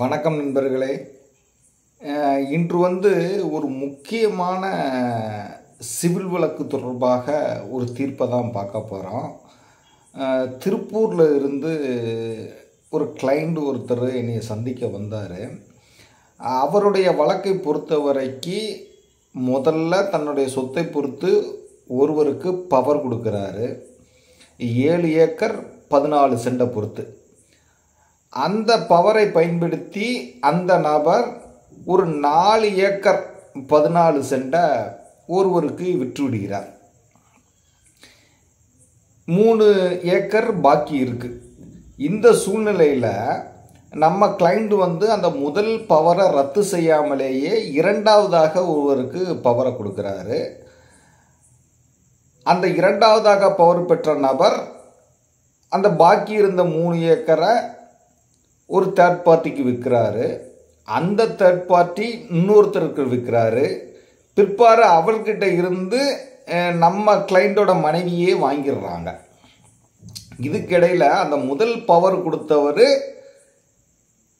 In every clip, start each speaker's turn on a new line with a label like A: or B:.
A: வணக்கம் நண்பர்களே. இன்று வந்து ஒரு முக்கியமான சிவில் வழக்கு தொடர்பாக ஒரு தீர்ப்பை தான் பார்க்க போகிறோம் திருப்பூரில் இருந்து ஒரு கிளைண்ட் ஒருத்தர் என்னை சந்திக்க வந்தார். அவருடைய வழக்கை பொறுத்த வரைக்கு முதல்ல தன்னுடைய சொத்தை பொறுத்து ஒருவருக்கு பவர் கொடுக்குறாரு. ஏழு ஏக்கர் பதினாலு செண்டை பொறுத்து. அந்த பவரை பயன்படுத்தி அந்த நபர் ஒரு நாலு ஏக்கர் பதினாலு சென்டை ஒருவருக்கு விற்றுவிடுகிறார். மூணு ஏக்கர் பாக்கி இருக்குது இந்த சூழ்நிலையில் நம்ம கிளைண்ட் வந்து அந்த முதல் பவரை ரத்து செய்யாமலேயே இரண்டாவதாக ஒருவருக்கு பவரை கொடுக்குறாரு. அந்த இரண்டாவதாக பவர் பெற்ற நபர் அந்த பாக்கி இருந்த மூணு ஏக்கரை ஒரு தேர்ட் பார்ட்டிக்கு விற்கிறாரு. அந்த தேர்ட் பார்ட்டி இன்னொருத்தருக்கு விற்கிறாரு. பிற்பாடு அவர்கிட்ட இருந்து நம்ம கிளைண்ட்டோட மனைவியே வாங்கிடுறாங்க. இதுக்கிடையில் அந்த முதல் பவர் கொடுத்தவர்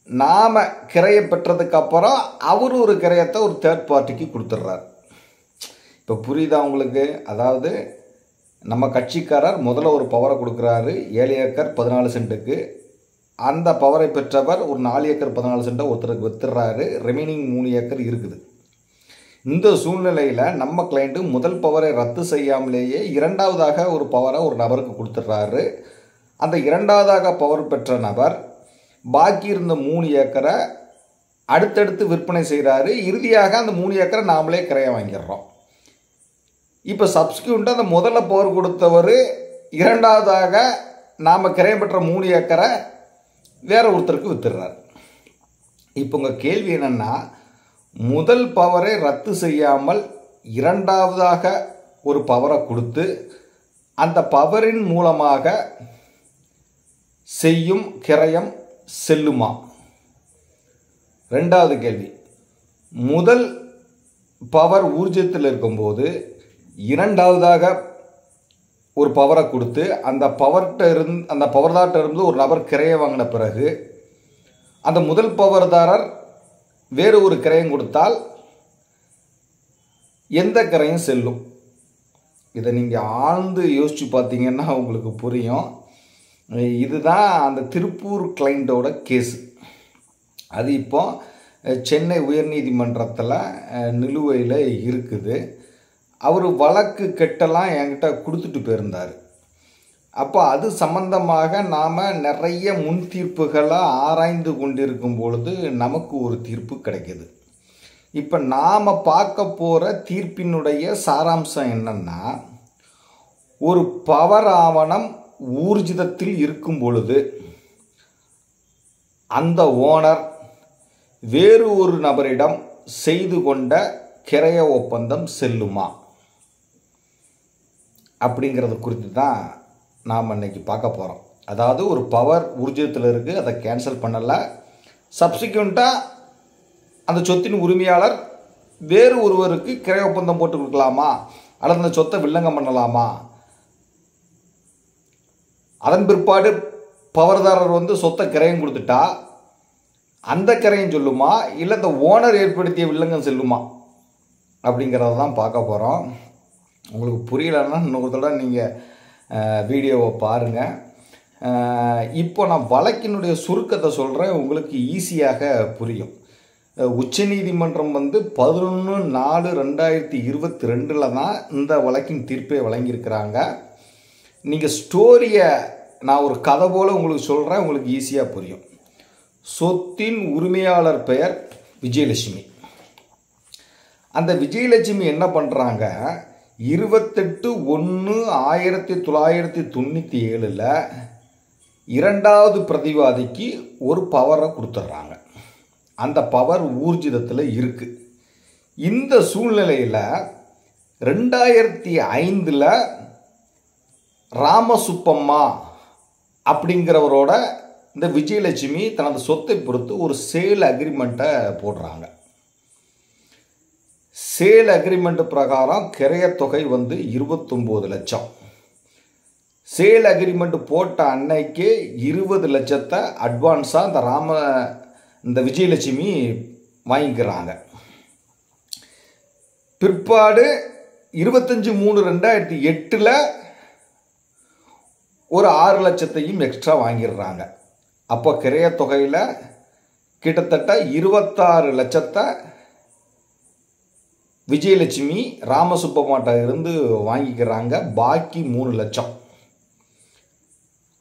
A: நாம் கிரையை பெற்றதுக்கப்புறம் அவர் ஒரு கிரையத்தை ஒரு தேர்ட் பார்ட்டிக்கு கொடுத்துட்றாரு. இப்போ புரியுதா உங்களுக்கு? அதாவது நம்ம கட்சிக்காரர் முதல்ல ஒரு பவரை கொடுக்குறாரு. ஏழு ஏக்கர் பதினாலு சென்ட்டுக்கு. அந்த பவரை பெற்றவர் ஒரு நாலு ஏக்கர் பதினாலு சென்ட்டை ஒருத்தருக்கு வித்துறாரு. ரிமைனிங் மூணு ஏக்கர் இருக்குது. இந்த சூழ்நிலையில் நம்ம கிளைண்ட்டு முதல் பவரை ரத்து செய்யாமலேயே இரண்டாவதாக ஒரு பவரை ஒரு நபருக்கு கொடுத்துட்றாரு அந்த இரண்டாவதாக பவர் பெற்ற நபர் பாக்கி இருந்த மூணு ஏக்கரை அடுத்தடுத்து விற்பனை செய்கிறாரு இறுதியாக அந்த மூணு ஏக்கரை நாமளே கிரைய வாங்கிடுறோம். இப்போ சப்ஸ்கியூண்ட்டு அந்த முதல்ல பவர் கொடுத்தவர் இரண்டாவதாக நாம் கிரையம் பெற்ற மூணு ஏக்கரை வேற ஒருத்தருக்கு வித்துடுறாரு இப்போ உங்கள் கேள்வி என்னென்னா முதல் பவரை ரத்து செய்யாமல் இரண்டாவதாக ஒரு பவரை கொடுத்து அந்த பவரின் மூலமாக செய்யும் கிரயம் செல்லுமா? ரெண்டாவது கேள்வி. முதல் பவர் ஊர்ஜத்தில் இருக்கும்போது இரண்டாவதாக ஒரு பவரை கொடுத்து அந்த பவர்கிட்ட இருந்து அந்த பவர்தார்ட்ட இருந்து ஒரு நபர் கிரையை வாங்கின பிறகு அந்த முதல் பவர்தாரர் வேறு ஒரு கிரையம் கொடுத்தால் எந்த கிரையும் செல்லும். இதை நீங்கள் ஆழ்ந்து யோசித்து பார்த்தீங்கன்னா உங்களுக்கு புரியும். இதுதான் அந்த திருப்பூர் கிளைண்ட்டோட கேஸு அது இப்போ சென்னை உயர்நீதிமன்றத்தில் நிலுவையில் இருக்குது. அவர் வழக்கு கெட்டெல்லாம் என்கிட்ட கொடுத்துட்டு போயிருந்தார். அப்போ அது சம்பந்தமாக நாம் நிறைய முன் தீர்ப்புகளை ஆராய்ந்து கொண்டிருக்கும் பொழுது நமக்கு ஒரு தீர்ப்பு கிடைக்கிது. இப்போ நாம் பார்க்க போகிற தீர்ப்பினுடைய சாராம்சம் என்னென்னா ஒரு பவர் ஆவணம் ஊர்ஜிதத்தில் இருக்கும் பொழுது அந்த ஓனர் வேறு ஒரு நபரிடம் செய்து கொண்ட கிரைய ஒப்பந்தம் செல்லுமா? அப்படிங்கிறது குறித்து தான் நாம் இன்னைக்கு பார்க்க போகிறோம் அதாவது ஒரு பவர் ஊர்ஜிதத்தில் இருக்குது அதை கேன்சல் பண்ணலை. சப்சிக்வெண்ட்டாக அந்த சொத்தின் உரிமையாளர் வேறு ஒருவருக்கு கிரைய ஒப்பந்தம் போட்டு கொடுக்கலாமா? அல்லது அந்த சொத்தை வில்லங்கம் பண்ணலாமா? அதன் பிற்பாடு பவர்தாரர் வந்து சொத்தை கிரையம் கொடுத்துட்டா அந்த கிரையம் சொல்லுமா? இல்லை இந்த ஓனர் ஏற்படுத்திய வில்லங்கம் செல்லுமா? அப்படிங்கிறத தான் பார்க்க போகிறோம் உங்களுக்கு புரியலன்னா இன்னொரு தடவை நீங்கள் வீடியோவை பாருங்கள் இப்போ நான் வழக்கினுடைய சுருக்கத்தை சொல்கிறேன் உங்களுக்கு ஈஸியாக புரியும். உச்சநீதிமன்றம் வந்து பதினொன்று நாலு ரெண்டாயிரத்தி இருபத்தி ரெண்டில் தான் இந்த வழக்கின் தீர்ப்பை வழங்கியிருக்கிறாங்க. நீங்கள் ஸ்டோரியை நான் ஒரு கதை போல் உங்களுக்கு சொல்கிறேன் உங்களுக்கு ஈஸியாக புரியும். சொத்தின் உரிமையாளர் பெயர் விஜயலட்சுமி. அந்த விஜயலட்சுமி என்ன பண்ணுறாங்க இருபத்தெட்டு ஒன்று ஆயிரத்தி தொள்ளாயிரத்தி தொண்ணூற்றி ஏழில் இரண்டாவது பிரதிவாதிக்கு ஒரு பவரை கொடுத்துட்றாங்க அந்த பவர் ஊர்ஜிதத்தில் இருக்குது இந்த சூழ்நிலையில் ரெண்டாயிரத்தி ஐந்தில் ராமசுப்பம்மா அப்படிங்கிறவரோட இந்த விஜயலட்சுமி தனது சொத்தை பொறுத்து ஒரு சேல் அக்ரிமெண்ட்டை போடுறாங்க. சேல் அக்ரிமெண்ட் பிரகாரம் கிரையத்தொகை வந்து இருபத்தொம்போது லட்சம். சேல் அக்ரிமெண்ட் போட்ட அன்னைக்கே இருபது லட்சத்தை அட்வான்ஸாக இந்த ராம இந்த விஜயலட்சுமி வாங்கிக்கிறாங்க. பிற்பாடு இருபத்தஞ்சி மூணு ரெண்டாயிரத்தி எட்டில் ஒரு ஆறு லட்சத்தையும் எக்ஸ்ட்ரா வாங்கிடுறாங்க. அப்போ கிரையத்தொகையில் கிட்டத்தட்ட இருபத்தாறு லட்சத்தை விஜயலட்சுமி ராமசுப்பமாட்டா இருந்து வாங்கிக்கிறாங்க பாக்கி மூணு லட்சம்.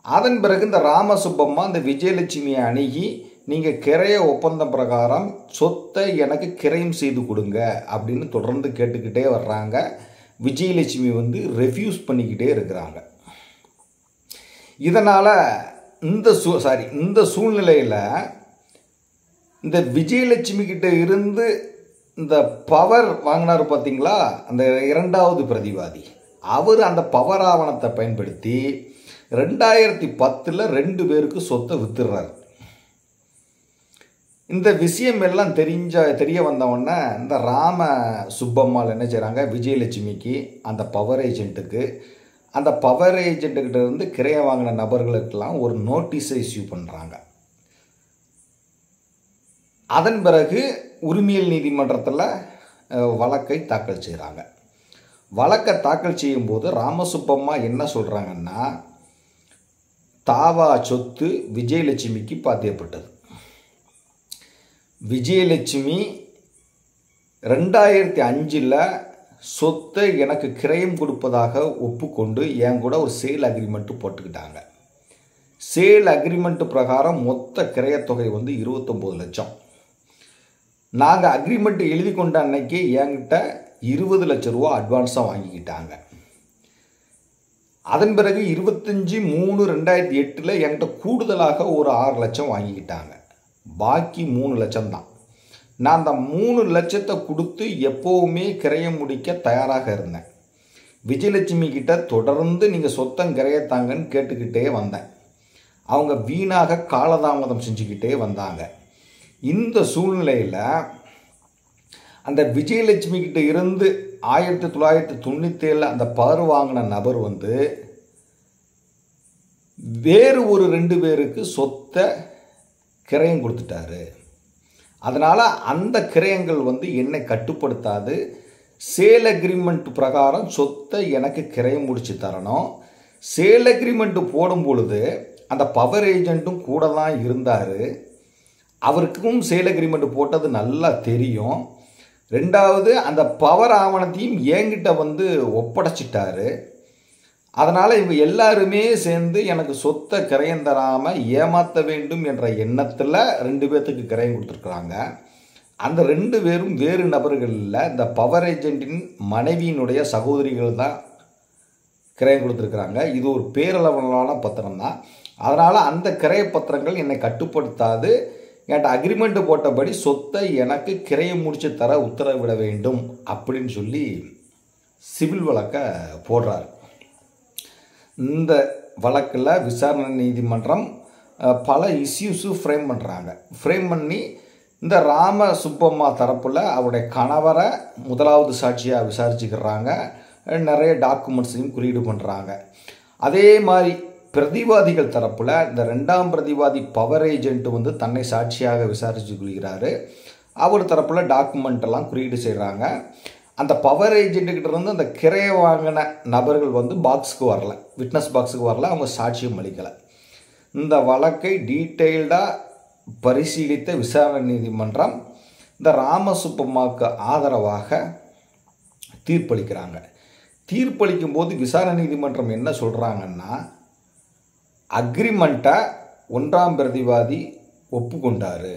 A: அதன் பிறகு இந்த ராமசுப்பம்மா இந்த விஜயலட்சுமியை அணுகி நீங்கள் கிரைய ஒப்பந்தம் பிரகாரம் சொத்தை எனக்கு கிரையம் செய்து கொடுங்க அப்படின்னு தொடர்ந்து கேட்டுக்கிட்டே வர்றாங்க. விஜயலட்சுமி வந்து ரெஃப்யூஸ் பண்ணிக்கிட்டே இருக்கிறாங்க. இதனால் இந்த சூ சாரி இந்த சூழ்நிலையில் இந்த விஜயலட்சுமி கிட்ட இருந்து இந்த பவர் வாங்கினார் பார்த்தீங்களா அந்த இரண்டாவது பிரதிவாதி. அவர் அந்த பவர் ஆவணத்தை பயன்படுத்தி ரெண்டாயிரத்தி பத்தில் ரெண்டு பேருக்கு சொத்தை வித்துடுறார். இந்த விஷயம் எல்லாம் தெரிஞ்ச தெரிய வந்தவொடனே இந்த ராம சுப்பம்மாள் என்ன செய்கிறாங்க விஜயலட்சுமிக்கு அந்த பவர் ஏஜென்ட்டுக்கு அந்த பவர் ஏஜென்ட்டுக்கிட்ட இருந்து கிரையை வாங்கின நபர்களுக்கெல்லாம் ஒரு நோட்டீஸை இஸ்யூ பண்ணுறாங்க அதன் பிறகு உரிமையல் நீதிமன்றத்தில் வழக்கை தாக்கல் செய்கிறாங்க வழக்கை தாக்கல் செய்யும்போது ராமசுப்பம்மா என்ன சொல்கிறாங்கன்னா தாவா சொத்து விஜயலட்சுமிக்கு பாத்தியப்பட்டது. விஜயலட்சுமி ரெண்டாயிரத்தி அஞ்சில் சொத்தை எனக்கு கிரயம் கொடுப்பதாக ஒப்புக்கொண்டு என் கூட ஒரு சேல் அக்ரிமெண்ட்டு போட்டுக்கிட்டாங்க. சேல் அக்ரிமெண்ட்டு பிரகாரம் மொத்த கிரயத்தொகை வந்து இருபத்தொம்போது லட்சம். நாங்கள் அக்ரிமெண்ட் எழுதி கொண்ட அன்னைக்கு என்கிட்ட இருபது லட்ச ரூபா அட்வான்ஸாக வாங்கிக்கிட்டாங்க. அதன் பிறகு இருபத்தஞ்சி மூணு ரெண்டாயிரத்தி எட்டில் என்கிட்ட கூடுதலாக ஒரு ஆறு லட்சம் வாங்கிக்கிட்டாங்க. பாக்கி மூணு லட்சம் தான். நான் அந்த மூணு லட்சத்தை கொடுத்து எப்போவுமே கிரையம் முடிக்க தயாராக இருந்தேன். விஜயலட்சுமி கிட்ட தொடர்ந்து நீங்கள் சொத்தம் கிரையத்தாங்கன்னு கேட்டுக்கிட்டே வந்தேன். அவங்க வீணாக காலதாமதம் செஞ்சுக்கிட்டே வந்தாங்க. இந்த சூழ்நிலையில் அந்த விஜயலட்சுமி கிட்ட இருந்து ஆயிரத்தி தொள்ளாயிரத்தி தொண்ணூற்றேழில் அந்த பவர் வாங்கின நபர் வந்து வேறு ஒரு ரெண்டு பேருக்கு சொத்தை கிரயம் கொடுத்துட்டாரு. அதனால் அந்த கிரயங்கள் வந்து என்னை கட்டுப்படுத்தாது. சேல் அக்ரிமெண்ட் பிரகாரம் சொத்தை எனக்கு கிரயம் முடிச்சு தரணும். சேல் அக்ரிமெண்ட்டு போடும் பொழுது அந்த பவர் ஏஜெண்ட்டும் கூட தான் இருந்தார். அவருக்கும் சேல் அக்ரிமெண்ட் போட்டது நல்லா தெரியும். ரெண்டாவது அந்த பவர் ஆவணத்தையும் என்கிட்ட வந்து ஒப்படைச்சிட்டாரு. அதனால் இவங்க எல்லாருமே சேர்ந்து எனக்கு சொத்தை கிரயம் தராமல் ஏமாற்ற வேண்டும் என்ற எண்ணத்தில் ரெண்டு பேர்த்துக்கு கிரயம் கொடுத்துருக்குறாங்க. அந்த ரெண்டு பேரும் வேறு நபர்களில் இந்த பவர் ஏஜென்ட்டின் மனைவியினுடைய சகோதரிகள் தான் கிரயம் கொடுத்துருக்குறாங்க. இது ஒரு பேரளவிலான பத்திரம் தான் அதனால் அந்த கிரய பத்திரங்கள் என்னை கட்டுப்படுத்தாது. என்கிட்ட அக்ரிமெண்ட் போட்டபடி சொத்தை எனக்கு கிரையம் முடிச்சு தர உத்தரவிட வேண்டும் அப்படின்னு சொல்லி சிவில் வழக்கை போடுறாரு. இந்த வழக்கில் விசாரணை நீதிமன்றம் பல இஷ்யூஸு ஃப்ரேம் பண்ணுறாங்க ஃப்ரேம் பண்ணி இந்த ராம சுப்பம்மா தரப்பில் அவருடைய கணவரை முதலாவது சாட்சியாக விசாரிச்சுக்கிறாங்க. நிறைய டாக்குமெண்ட்ஸையும் குறியீடு பண்ணுறாங்க அதே மாதிரி பிரதிவாதிகள் தரப்பில் இந்த ரெண்டாம் பிரதிவாதி பவர் ஏஜென்ட் வந்து தன்னை சாட்சியாக விசாரித்து கொள்கிறாரு. அவர் தரப்பில் டாக்குமெண்ட்டெல்லாம் குறியீடு செய்கிறாங்க அந்த பவர் ஏஜென்ட்டுக்கிட்ட இருந்து அந்த கிரையை வாங்கின நபர்கள் வந்து பாக்ஸுக்கு வரல. விட்னஸ் பாக்ஸுக்கு வரல. அவங்க சாட்சியம் அளிக்கலை. இந்த வழக்கை டீட்டெயில்டாக பரிசீலித்த விசாரணை நீதிமன்றம் இந்த ராமசுப்பம்மாவுக்கு ஆதரவாக தீர்ப்பளிக்கிறாங்க. தீர்ப்பளிக்கும் போது விசாரணை நீதிமன்றம் என்ன சொல்கிறாங்கன்னா அக்ரிமெண்ட்டை ஒன்றாம் பிரதிவாதி ஒப்புக்கொண்டார்.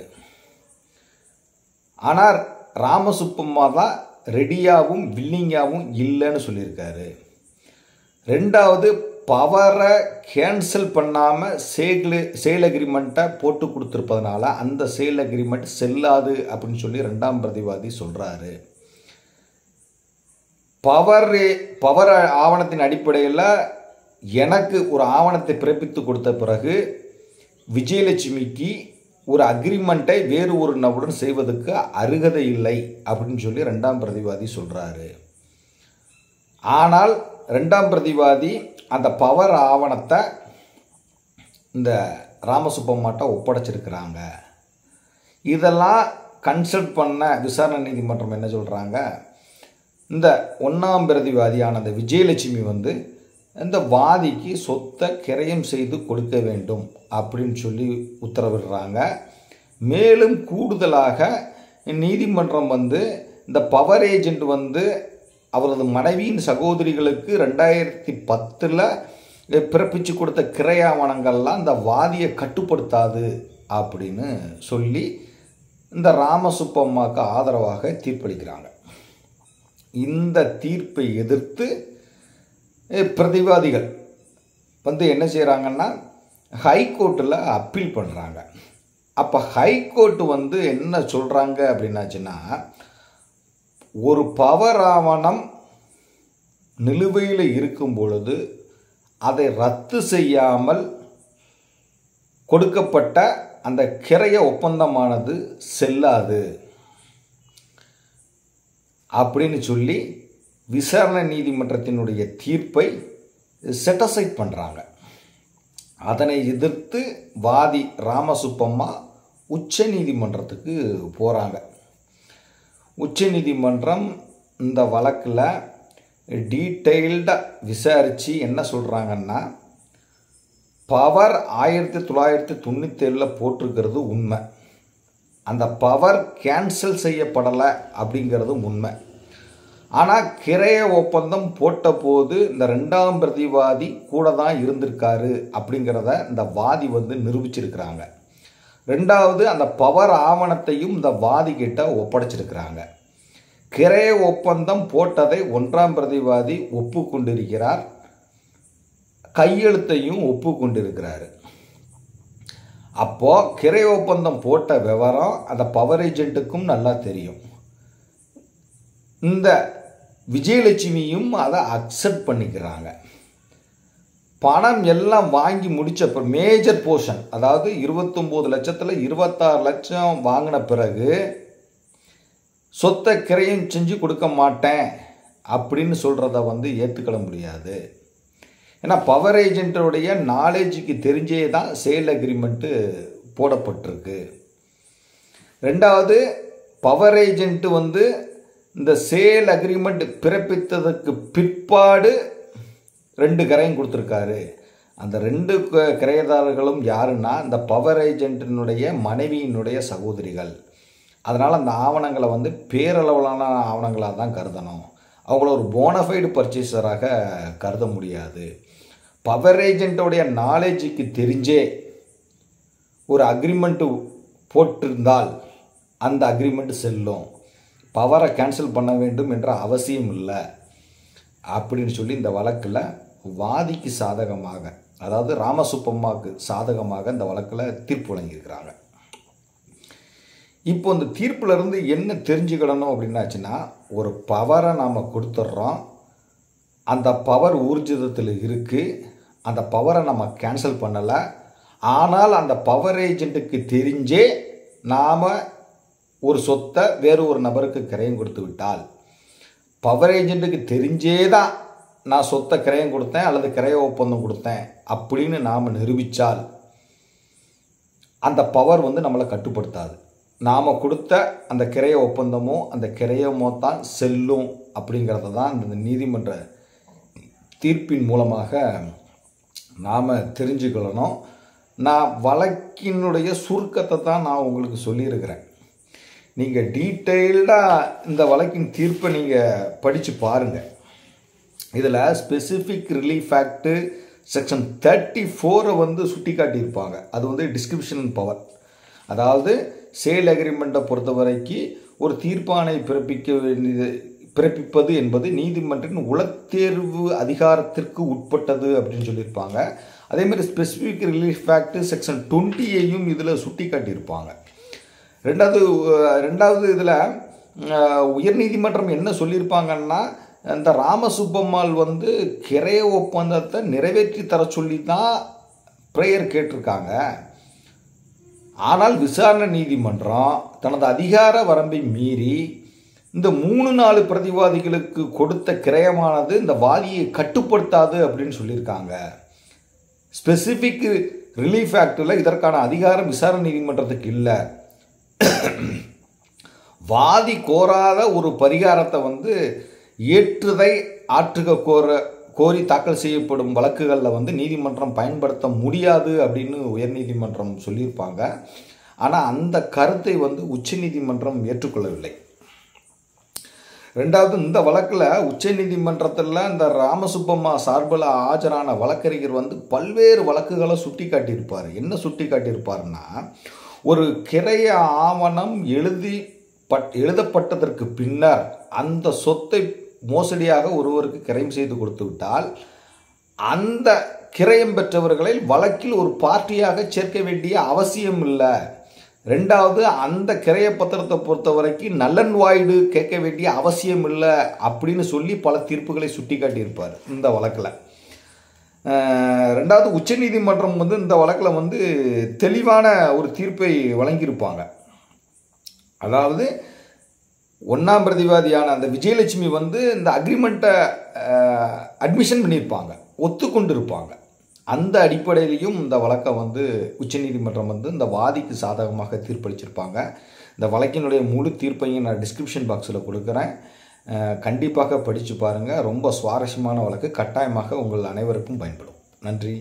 A: ஆனால் ராமசுப்பம்மா தான் ரெடியாகவும் வில்லிங்காகவும் இல்லைன்னு சொல்லியிருக்காரு. ரெண்டாவது பவரை கேன்சல் பண்ணாமல் சேல் சேல் அக்ரிமெண்ட்டை போட்டு கொடுத்துருப்பதுனால அந்த சேல் அக்ரிமெண்ட் செல்லாது அப்படின்னு சொல்லி ரெண்டாம் பிரதிவாதி சொல்கிறாரு பவர் பவர் ஆவணத்தின் அடிப்படையில் எனக்கு ஒரு ஆவணத்தை பிறப்பித்து கொடுத்த பிறகு விஜயலட்சுமிக்கு ஒரு அக்ரிமெண்ட்டை வேறு ஒரு நபருடன் செய்வதற்கு அருகதை இல்லை அப்படின்னு சொல்லி ரெண்டாம் பிரதிவாதி சொல்கிறாரு ஆனால் ரெண்டாம் பிரதிவாதி அந்த பவர் ஆவணத்தை இந்த ராமசுப்பம்மாட்ட ஒப்படைச்சிருக்கிறாங்க. இதெல்லாம் கன்சல்ட் பண்ண விசாரணை நீதிமன்றம் என்ன சொல்கிறாங்க இந்த ஒன்றாம் பிரதிவாதியான அந்த விஜயலட்சுமி வந்து இந்த வாதிக்கு சொத்தை கிரயம் செய்து கொடுக்க வேண்டும் அப்படின்னு சொல்லி உத்தரவிடுறாங்க. மேலும் கூடுதலாக நீதிமன்றம் வந்து இந்த பவர் ஏஜெண்ட் வந்து அவரது மனைவியின் சகோதரிகளுக்கு ரெண்டாயிரத்தி பத்தில் பிறப்பிச்சு கொடுத்த கிரையாவணங்கள்லாம் இந்த வாதியை கட்டுப்படுத்தாது அப்படின்னு சொல்லி இந்த ராமசுப்பம்மாவுக்கு ஆதரவாக தீர்ப்பளிக்கிறாங்க. இந்த தீர்ப்பை எதிர்த்து பிரதிவாதிகள் வந்து என்ன செய்கிறாங்கன்னா ஹைகோர்ட்டில் அப்பீல் பண்ணுறாங்க அப்போ ஹைகோர்ட்டு வந்து என்ன சொல்கிறாங்க அப்படின்னாச்சுன்னா ஒரு பவர் ஆவணம் நிலுவையில் இருக்கும் பொழுது அதை ரத்து செய்யாமல் கொடுக்கப்பட்ட அந்த கிரைய ஒப்பந்தமானது செல்லாது அப்படின்னு சொல்லி விசாரணை நீதிமன்றத்தினுடைய தீர்ப்பை செட்டசைட் பண்ணுறாங்க அதனை எதிர்த்து வாதி ராமசுப்பம்மா உச்ச நீதிமன்றத்துக்கு போகிறாங்க உச்ச நீதிமன்றம் இந்த வழக்கில் டீட்டெயில்டாக விசாரித்து என்ன சொல்கிறாங்கன்னா பவர் ஆயிரத்தி தொள்ளாயிரத்தி தொண்ணூற்றேழில் போட்டிருக்கிறது உண்மை. அந்த பவர் கேன்சல் செய்யப்படலை அப்படிங்கிறதும் உண்மை. ஆனால் கிரைய ஒப்பந்தம் போட்ட போது இந்த ரெண்டாம் பிரதிவாதி கூட தான் இருந்திருக்காரு அப்படிங்கிறத இந்த வாதி வந்து நிரூபிச்சிருக்கிறாங்க. ரெண்டாவது அந்த பவர் ஆவணத்தையும் இந்த வாதி கிட்ட ஒப்படைச்சிருக்கிறாங்க. கிரைய ஒப்பந்தம் போட்டதை ஒன்றாம் பிரதிவாதி ஒப்புக்கொண்டிருக்கிறார். கையெழுத்தையும் ஒப்புக்கொண்டிருக்கிறாரு. அப்போ கிரை ஒப்பந்தம் போட்ட விவரம் அந்த பவர் ஏஜென்ட்டுக்கும் நல்லா தெரியும். இந்த விஜயலட்சுமியும் அதை அக்செப்ட் பண்ணிக்கிறாங்க. பணம் எல்லாம் வாங்கி முடித்த முடிச்ச மேஜர் போர்ஷன் அதாவது இருபத்தொம்போது லட்சத்தில் இருபத்தாறு லட்சம் வாங்கின பிறகு சொத்தை கிரையும் செஞ்சு கொடுக்க மாட்டேன் அப்படின்னு சொல்கிறத வந்து ஏற்றுக்கிட முடியாது. ஏன்னா பவர் ஏஜென்ட்டோடைய நாலேஜுக்கு தெரிஞ்சே தான் சேல் அக்ரிமெண்ட்டு போடப்பட்டிருக்கு. ரெண்டாவது பவர் ஏஜென்ட்டு வந்து இந்த சேல் அக்ரிமெண்ட் பிறப்பித்ததுக்கு பிற்பாடு ரெண்டு கரையும் கொடுத்துருக்காரு. அந்த ரெண்டு க- கிரையதாரர்களும் யாருன்னா இந்த பவர் ஏஜென்ட்டினுடைய மனைவியினுடைய சகோதரிகள். அதனால் அந்த ஆவணங்களை வந்து பேரளவிலான ஆவணங்களாக தான் கருதணும். அவங்கள ஒரு போனஃபைடு பர்ச்சேசராக கருத முடியாது. பவர் ஏஜென்ட்டோடைய நாலேஜுக்கு தெரிஞ்சே ஒரு அக்ரிமெண்ட்டு போட்டிருந்தால் அந்த அக்ரிமெண்ட்டு செல்லும். பவரை கேன்சல் பண்ண வேண்டும் என்ற அவசியம் இல்லை. அப்படின்னு சொல்லி இந்த வழக்கில் வாதிக்கு சாதகமாக அதாவது ராமசுப்பம்மாவுக்கு சாதகமாக இந்த வழக்கில் தீர்ப்பு வழங்கியிருக்கிறாங்க. இப்போ இந்த தீர்ப்புல இருந்து என்ன தெரிஞ்சுக்கிடணும் அப்படின்னாச்சுன்னா ஒரு பவரை நாம் கொடுத்துட்றோம் அந்த பவர் ஊர்ஜிதத்தில் இருக்குது அந்த பவரை நம்ம கேன்சல் பண்ணலை. ஆனால் அந்த பவர் ஏஜென்ட்டுக்கு தெரிஞ்சே நாம் ஒரு சொத்தை வேறு ஒரு நபருக்கு கிரயம் கொடுத்து விட்டால் பவர் ஏஜென்ட்டுக்கு தெரிஞ்சே தான் நான் சொத்தை கிரயம் கொடுத்தேன் அல்லது கிரய ஒப்பந்தம் கொடுத்தேன் அப்படின்னு நாம் நிரூபித்தால் அந்த பவர் வந்து நம்மளை கட்டுப்படுத்தாது. நாம் கொடுத்த அந்த கிரைய ஒப்பந்தமோ அந்த கிரையமோ தான் செல்லும் அப்படிங்கிறத தான் இந்த நீதிமன்ற தீர்ப்பின் மூலமாக நாம் தெரிஞ்சுக்கொள்ளணும். நான் வழக்கினுடைய சுருக்கத்தை தான் நான் உங்களுக்கு சொல்லியிருக்கிறேன். நீங்கள் டீட்டெயில்டாக இந்த வழக்கின் தீர்ப்பை நீங்கள் படித்து பாருங்கள் இதில் specific relief act section thirty ஃபோரை வந்து சுட்டி காட்டியிருப்பாங்க அது வந்து டிஸ்கிரிப்ஷன் பவர் அதாவது சேல் அக்ரிமெண்ட்டை பொறுத்த வரைக்கும் ஒரு தீர்ப்பானை பிறப்பிக்க வேண்டியது பிறப்பிப்பது என்பது நீதிமன்றின் உளத்தேர்வு அதிகாரத்திற்கு உட்பட்டது அப்படின்னு சொல்லியிருப்பாங்க. அதேமாதிரி ஸ்பெசிஃபிக் ரிலீஃப் ஆக்ட் செக்ஷன் டுவெண்ட்டியையும் இதில் சுட்டி காட்டியிருப்பாங்க ரெண்டாவது ரெண்டாவது இதில் உயர்நீதிமன்றம் என்ன சொல்லியிருப்பாங்கன்னா இந்த ராமசுப்பம்மாள் வந்து கிரைய ஒப்பந்தத்தை நிறைவேற்றி தர சொல்லி தான் ப்ரேயர் கேட்டிருக்காங்க. ஆனால் விசாரணை நீதிமன்றம் தனது அதிகார வரம்பை மீறி இந்த மூணு நாலு பிரதிவாதிகளுக்கு கொடுத்த கிரயமானது இந்த வாதியை கட்டுப்படுத்தாது அப்படின்னு சொல்லியிருக்காங்க. ஸ்பெசிஃபிக் ரிலீஃப் ஆக்டில் இதற்கான அதிகாரம் விசாரணை நீதிமன்றத்துக்கு இல்லை. வாதி கோராத ஒரு பரிகாரத்தை வந்து ஏற்றுதை ஆற்றுக கோர கோரி தாக்கல் செய்யப்படும் வழக்குகளில் வந்து நீதிமன்றம் பயன்படுத்த முடியாது அப்படின்னு உயர்நீதிமன்றம் சொல்லியிருப்பாங்க. ஆனால் அந்த கருத்தை வந்து உச்சநீதிமன்றம் ஏற்றுக்கொள்ளவில்லை. ரெண்டாவது இந்த வழக்கில் உச்சநீதிமன்றத்தில் இந்த ராமசுப்பம்மா சார்பில் ஆஜரான வழக்கறிஞர் வந்து பல்வேறு வழக்குகளை சுட்டி காட்டியிருப்பார் என்ன சுட்டி காட்டியிருப்பாருன்னா ஒரு கிரைய ஆவணம் எழுதி பட் எழுதப்பட்டதற்கு பின்னர் அந்த சொத்தை மோசடியாக ஒருவருக்கு கிரயம் செய்து கொடுத்து விட்டால் அந்த கிரயம் பெற்றவர்களை வழக்கில் ஒரு பார்ட்டியாக சேர்க்க வேண்டிய அவசியம் இல்லை. ரெண்டாவது அந்த கிரைய பத்திரத்தை பொறுத்த வரைக்கும் நல்லன் வாய்டு கேட்க வேண்டிய அவசியம் இல்லை அப்படின்னு சொல்லி பல தீர்ப்புகளை சுட்டி காட்டியிருப்பார் இந்த வழக்கில். ரெண்டாவது உச்சநீதிமன்றம் வந்து இந்த வழக்கில் வந்து தெளிவான ஒரு தீர்ப்பை வழங்கியிருப்பாங்க. அதாவது ஒன்றாம் பிரதிவாதியான அந்த விஜயலட்சுமி வந்து இந்த அக்ரிமெண்ட்டை அட்மிஷன் பண்ணியிருப்பாங்க. ஒத்துக்கொண்டு இருப்பாங்க அந்த அடிப்படையிலையும் இந்த வழக்கை வந்து உச்சநீதிமன்றம் வந்து இந்த வாதிக்கு சாதகமாக தீர்ப்பளிச்சிருப்பாங்க. இந்த வழக்கினுடைய முழு தீர்ப்பையும் நான் டிஸ்கிரிப்ஷன் பாக்ஸில் கொடுக்குறேன். கண்டிப்பாக படித்து பாருங்கள் ரொம்ப சுவாரஸ்யமான வழக்கு. கட்டாயமாக உங்கள் அனைவருக்கும் பயன்படும். நன்றி.